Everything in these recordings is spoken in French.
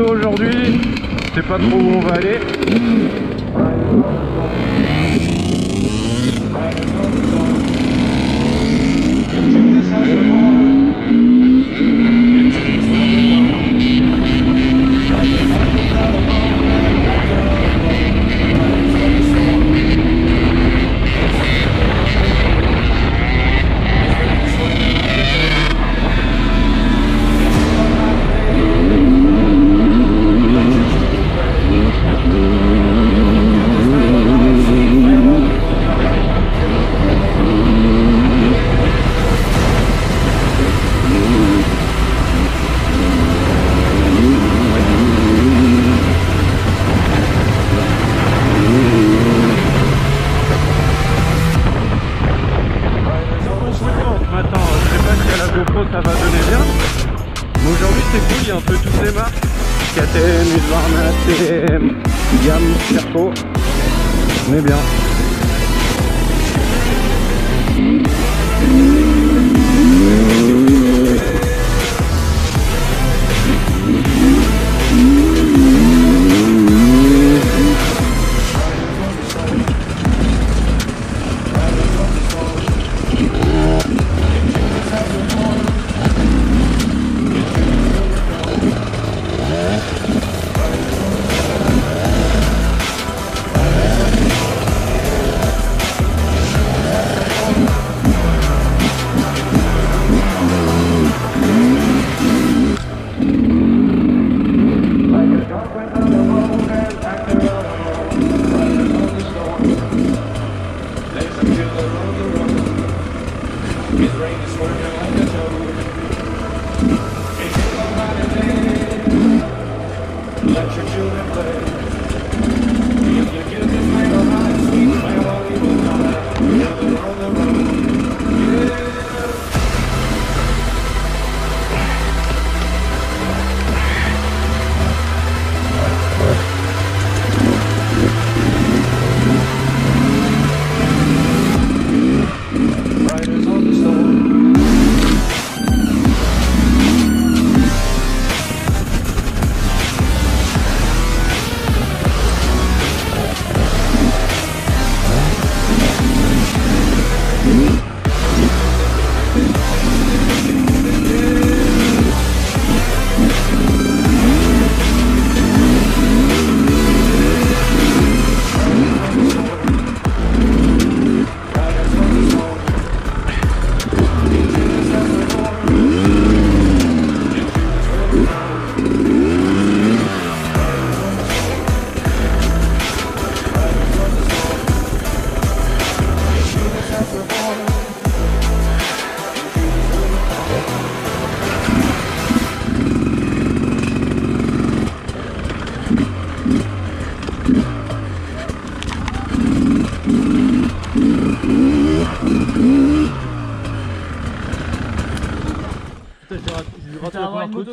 aujourd'hui. Je sais pas trop où on va aller. C'est cool, il y a un peu toutes les marques. KTM, Husqvarna, TM, Gam, Serco. On est bien.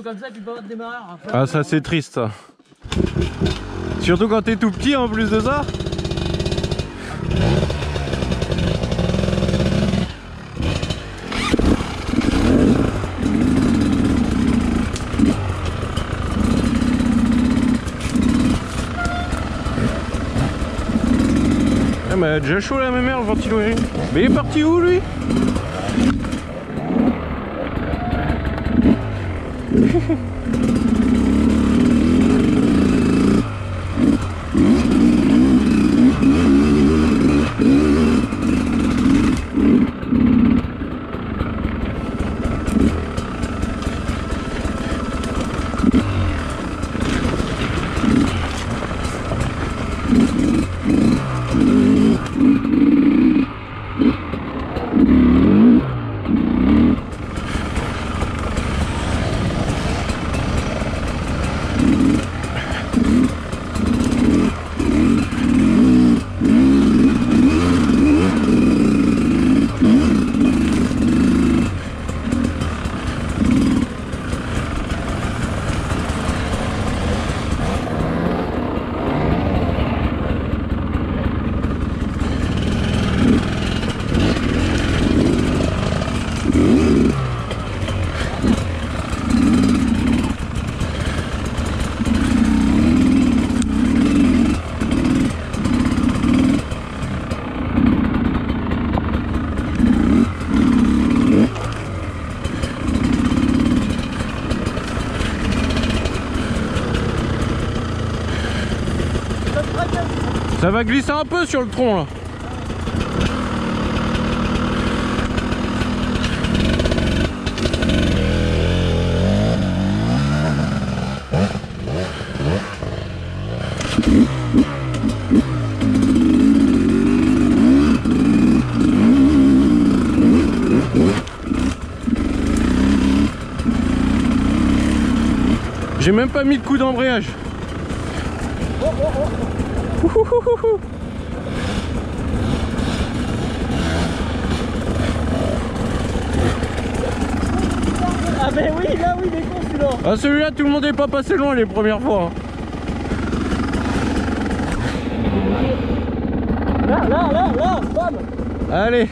Comme ça, peux pas hein. Ah ça c'est triste. Surtout quand t'es tout petit en plus de ça. Ah mais déjà chaud la même mère le ventilo Mais il est parti où lui? Va glisser un peu sur le tronc là. J'ai même pas mis de coup d'embrayage. Ouhouhouhou. Ah ben oui, là oui, il est con celui-là. Ah celui-là tout le monde est pas passé loin les premières fois. hein. Là, là, là, là, bam Allez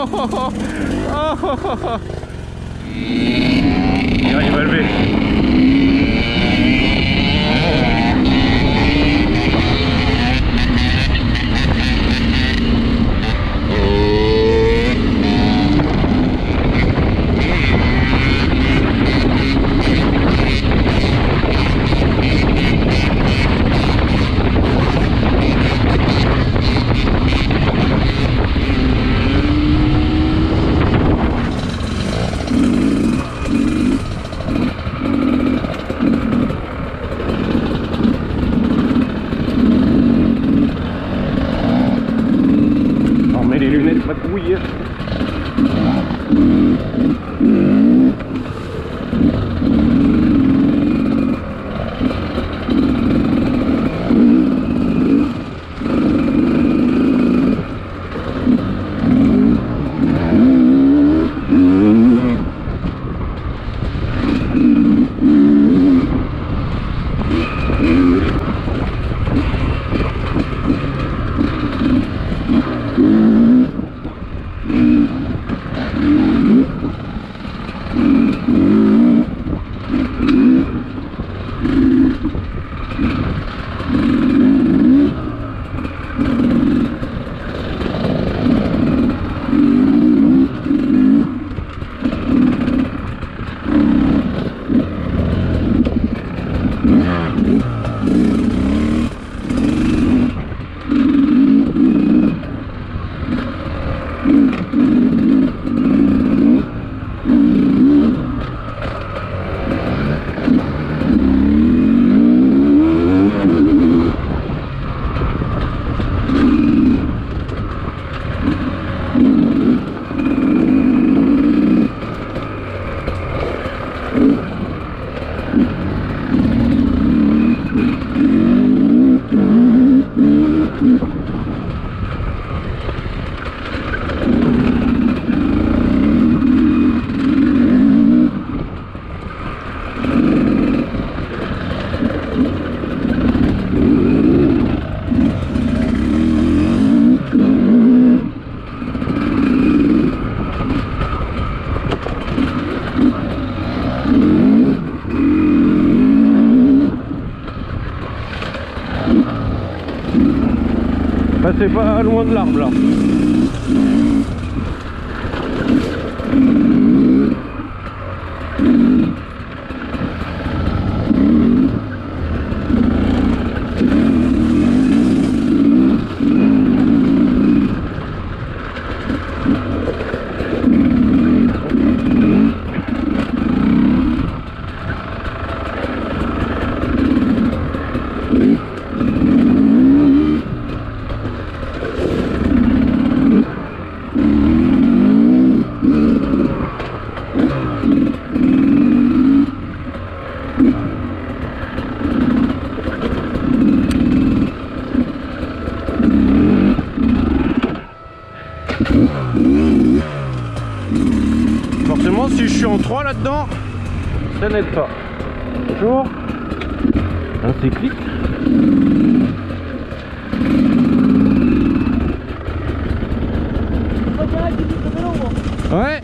Oh, oh, oh, Passez pas loin de l'arbre là. suis en 3 là-dedans, ça n'aide pas. Bonjour. Un cycliste. Ouais.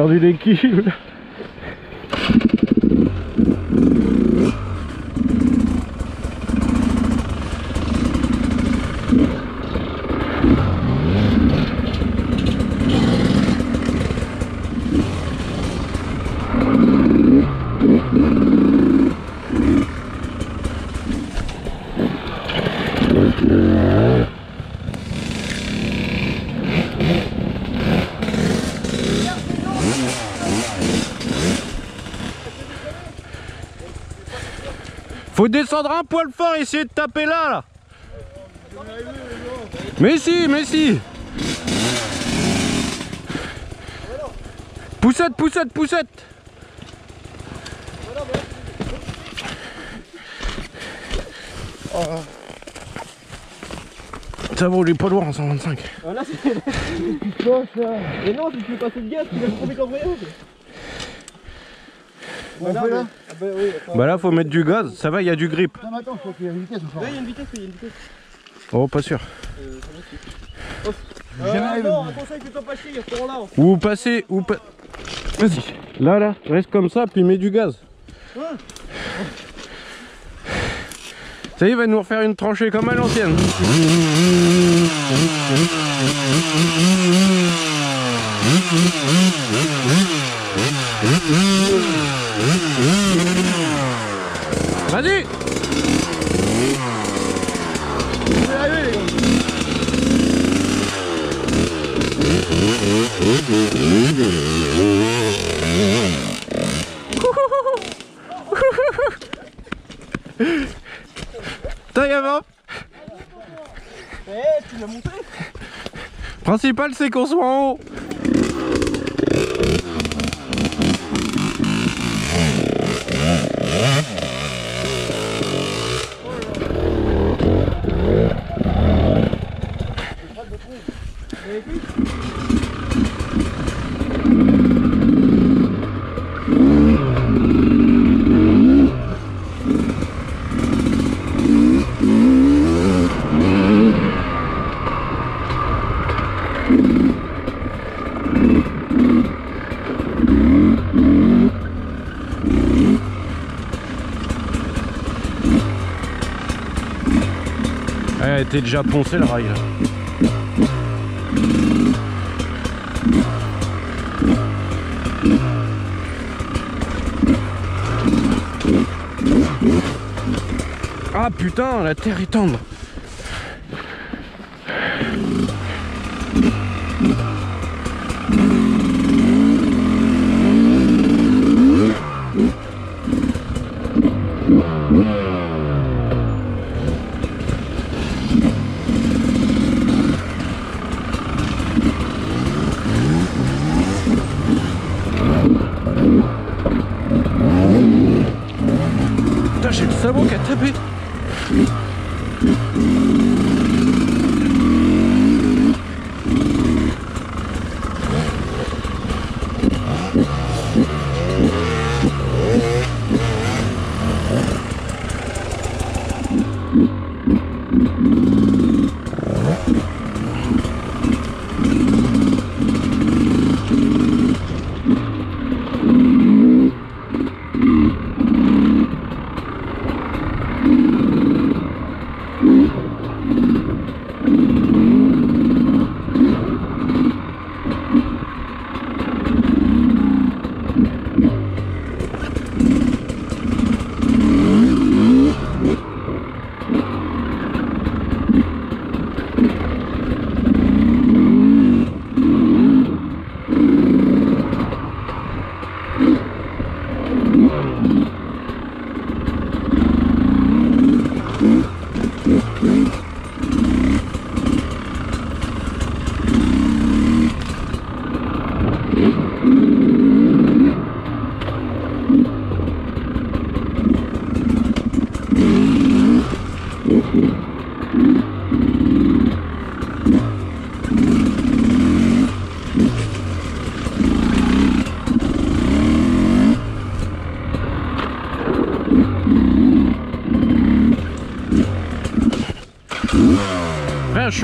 Perdu l'équilibre. Faut descendre un poil fort et essayer de taper là, là. Mais si, mais si. Poussette, poussette, poussette. Ça va, on est pas loin en 125. Ah, c'est c'est. Mais non, tu veux passer de gaz, tu vas qu'en voyage. On fait là Ah, bah attends. Bah là, faut mettre du gaz. Ça va, il y a du grip. Non mais attends, faut qu'il y ait une vitesse encore. Là, il y a une vitesse, oui, il y a une vitesse. Oh, pas sûr. Euh, Euh, pas chier, là. Ou passer, ou pas. Vas-y. Là, là, reste comme ça, puis mets du gaz. Ouais. Ça y est, il va nous refaire une tranchée comme à l'ancienne. Vas-y T'as y avant Eh, tu l'as montré Principal, c'est qu'on soit en haut. T'es déjà poncé le rail. Ah putain, la terre est tendre. ممكن تبي؟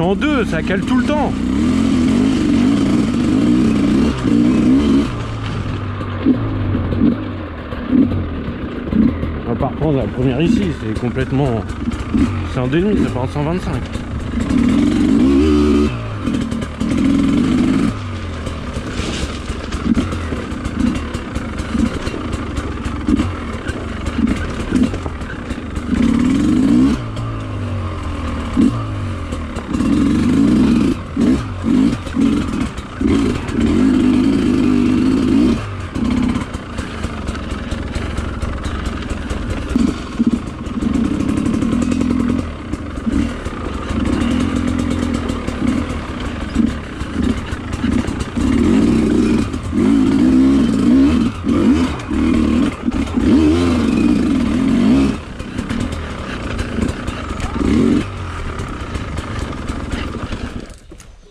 En deux, ça cale tout le temps. On va pas reprendre la première ici, c'est complètement... C'est un demi, c'est pas en 125.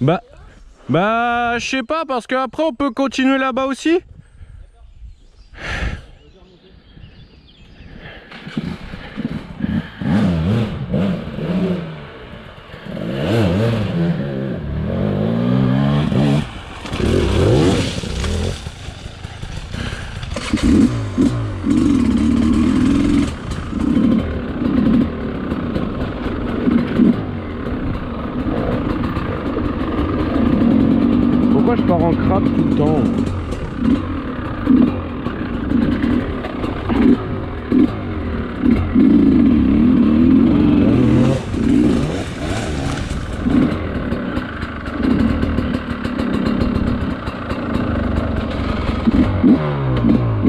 Bah, bah, je sais pas parce qu'après on peut continuer là-bas aussi?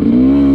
Mm-hmm.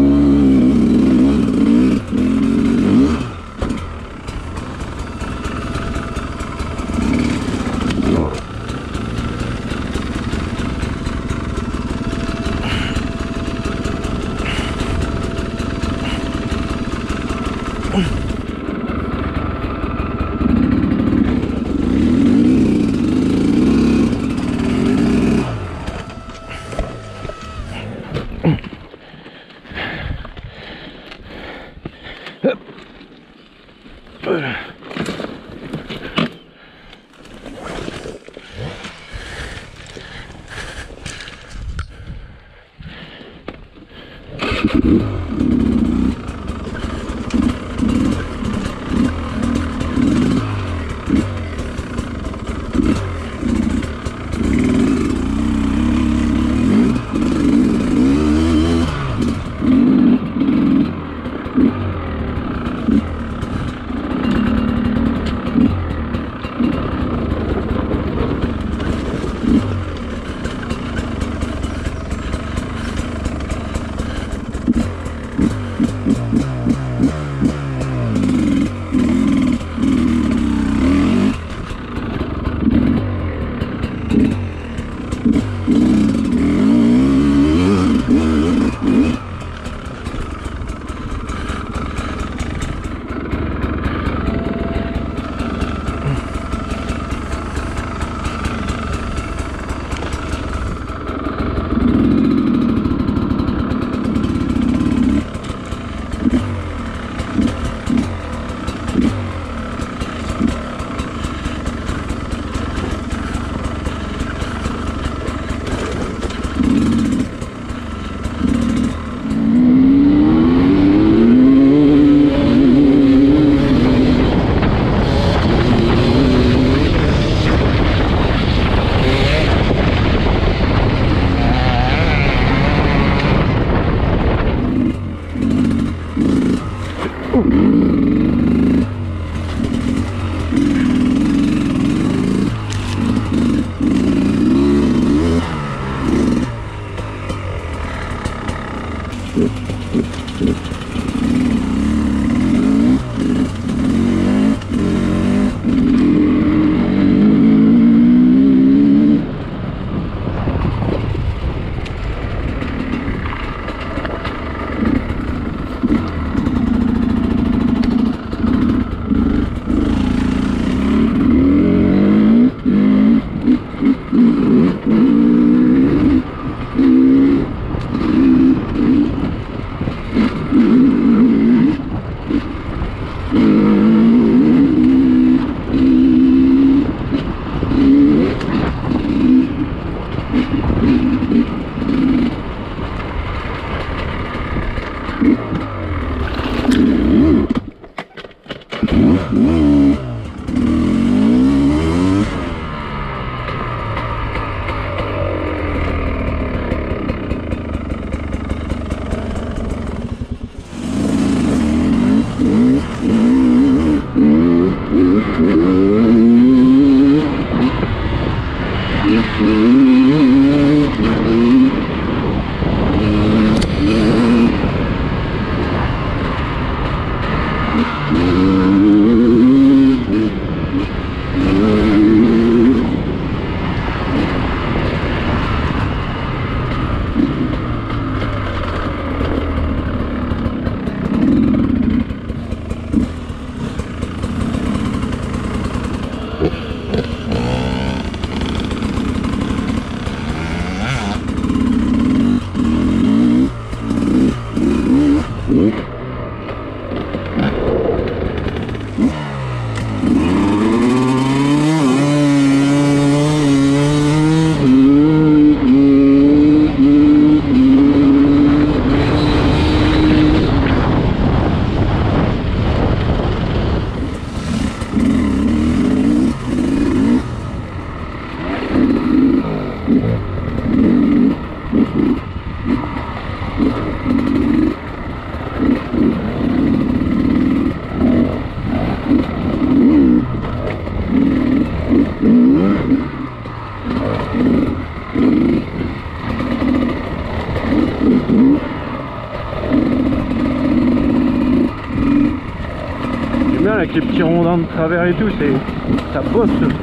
Travers et tout, c'est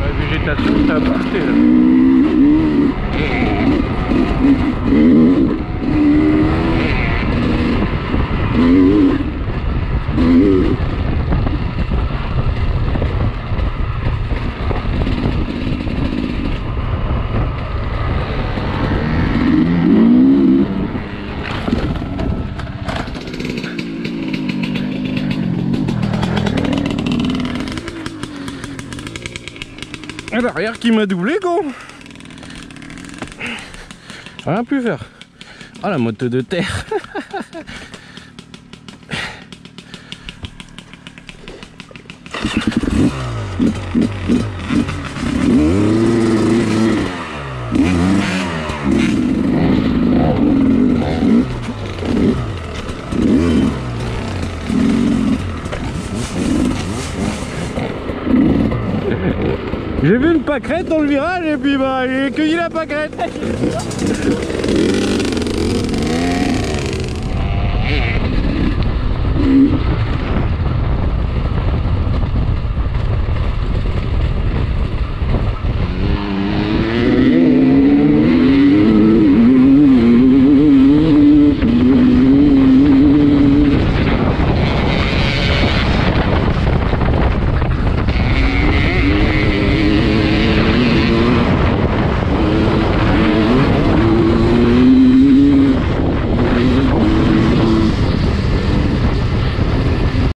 La végétation, ça a poussé là. Qui m'a doublé, con Rien pu faire. Ah, la moto de terre J'ai vu une pâquerette dans le virage et puis bah j'ai cueilli la pâquerette